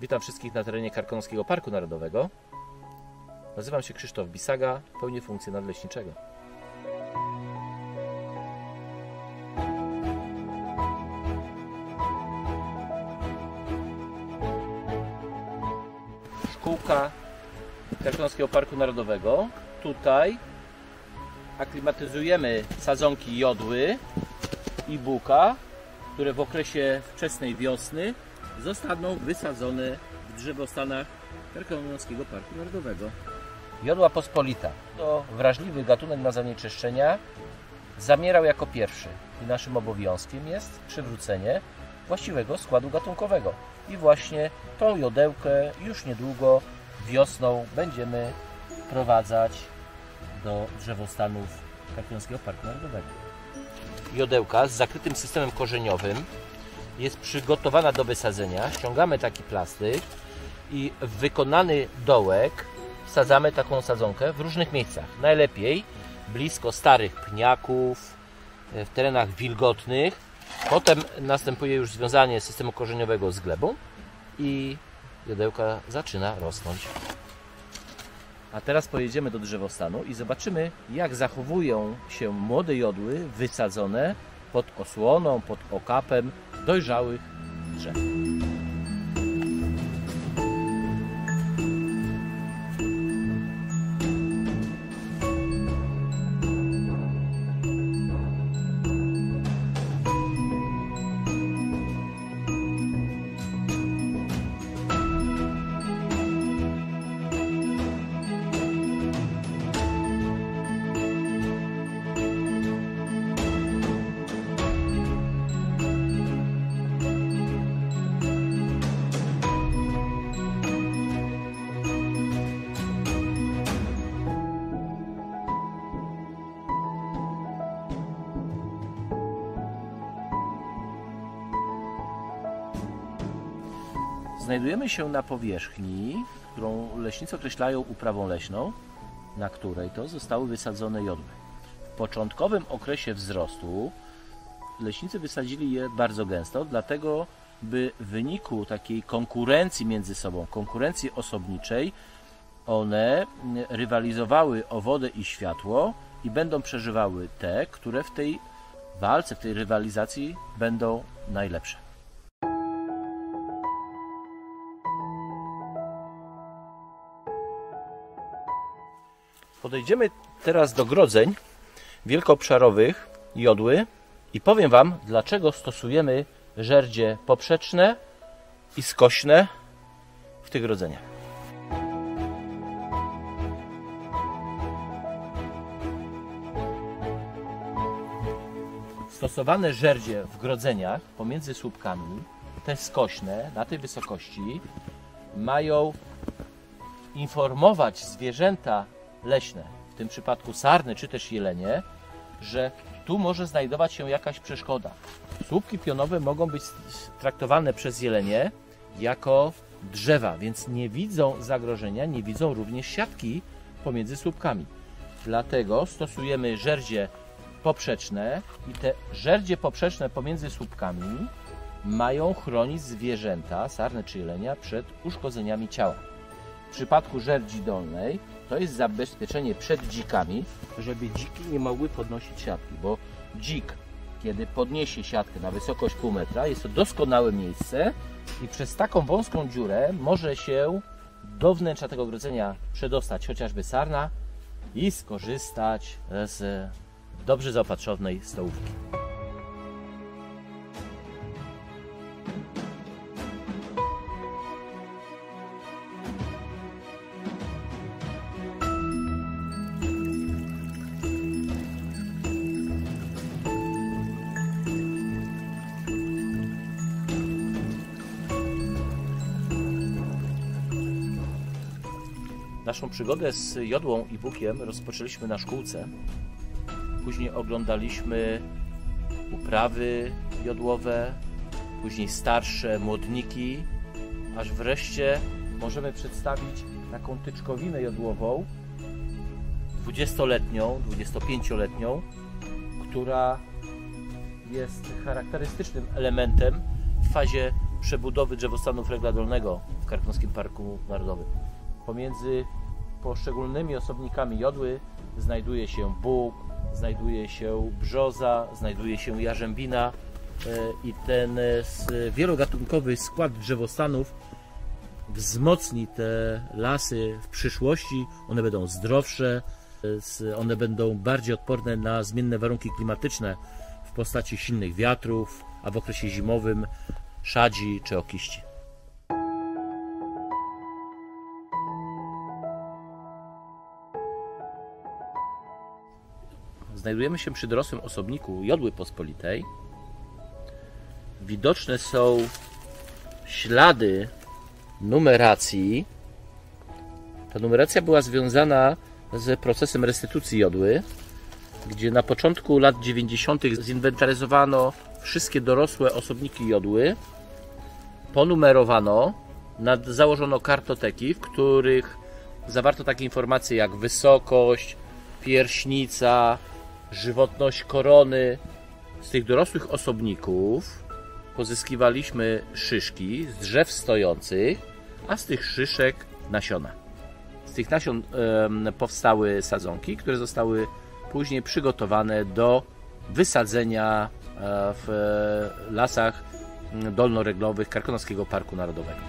Witam wszystkich na terenie Karkonoskiego Parku Narodowego. Nazywam się Krzysztof Bisaga, pełnię funkcję nadleśniczego. Szkółka Karkonoskiego Parku Narodowego. Tutaj aklimatyzujemy sadzonki jodły i buka, które w okresie wczesnej wiosny zostaną wysadzone w drzewostanach Karkonoskiego Parku Narodowego. Jodła pospolita to wrażliwy gatunek na zanieczyszczenia. Zamierał jako pierwszy i naszym obowiązkiem jest przywrócenie właściwego składu gatunkowego. I właśnie tą jodełkę już niedługo wiosną będziemy wprowadzać do drzewostanów Karkonoskiego Parku Narodowego. Jodełka z zakrytym systemem korzeniowym jest przygotowana do wysadzenia. Ściągamy taki plastyk i w wykonany dołek wsadzamy taką sadzonkę w różnych miejscach. Najlepiej blisko starych pniaków, w terenach wilgotnych. Potem następuje już związanie systemu korzeniowego z glebą i jodełka zaczyna rosnąć. A teraz pojedziemy do drzewostanu i zobaczymy, jak zachowują się młode jodły wysadzone pod osłoną, pod okapem dojrzałych drzew. Znajdujemy się na powierzchni, którą leśnicy określają uprawą leśną, na której to zostały wysadzone jodły. W początkowym okresie wzrostu leśnicy wysadzili je bardzo gęsto, dlatego by w wyniku takiej konkurencji między sobą, konkurencji osobniczej, one rywalizowały o wodę i światło i będą przeżywały te, które w tej walce, w tej rywalizacji będą najlepsze. Podejdziemy teraz do grodzeń wielkoobszarowych jodły i powiem Wam, dlaczego stosujemy żerdzie poprzeczne i skośne w tych grodzeniach. Stosowane żerdzie w grodzeniach pomiędzy słupkami, te skośne na tej wysokości, mają informować zwierzęta leśne, w tym przypadku sarny czy też jelenie, że tu może znajdować się jakaś przeszkoda. Słupki pionowe mogą być traktowane przez jelenie jako drzewa, więc nie widzą zagrożenia, nie widzą również siatki pomiędzy słupkami. Dlatego stosujemy żerdzie poprzeczne i te żerdzie poprzeczne pomiędzy słupkami mają chronić zwierzęta, sarny czy jelenia przed uszkodzeniami ciała. Przypadku żerdzi dolnej to jest zabezpieczenie przed dzikami, żeby dziki nie mogły podnosić siatki, bo dzik, kiedy podniesie siatkę na wysokość pół metra, jest to doskonałe miejsce i przez taką wąską dziurę może się do wnętrza tego ogrodzenia przedostać chociażby sarna i skorzystać z dobrze zaopatrzonej stołówki. Naszą przygodę z jodłą i bukiem rozpoczęliśmy na szkółce. Później oglądaliśmy uprawy jodłowe, później starsze młodniki, aż wreszcie możemy przedstawić taką tyczkowinę jodłową 20-letnią, 25-letnią, która jest charakterystycznym elementem w fazie przebudowy drzewostanów regla dolnego w Karkonoskim Parku Narodowym. Pomiędzy poszczególnymi osobnikami jodły znajduje się bóg, znajduje się brzoza, znajduje się jarzębina e, i ten e, wielogatunkowy skład drzewostanów wzmocni te lasy w przyszłości. One będą zdrowsze, e, one będą bardziej odporne na zmienne warunki klimatyczne w postaci silnych wiatrów, a w okresie zimowym szadzi czy okiści. Znajdujemy się przy dorosłym osobniku jodły pospolitej. Widoczne są ślady numeracji. Ta numeracja była związana z procesem restytucji jodły, gdzie na początku lat 90. zinwentaryzowano wszystkie dorosłe osobniki jodły, ponumerowano, założono kartoteki, w których zawarto takie informacje jak wysokość, pierśnica, żywotność korony. Z tych dorosłych osobników pozyskiwaliśmy szyszki z drzew stojących, a z tych szyszek nasiona. Z tych nasion powstały sadzonki, które zostały później przygotowane do wysadzenia e, w lasach dolnoreglowych Karkonoskiego Parku Narodowego.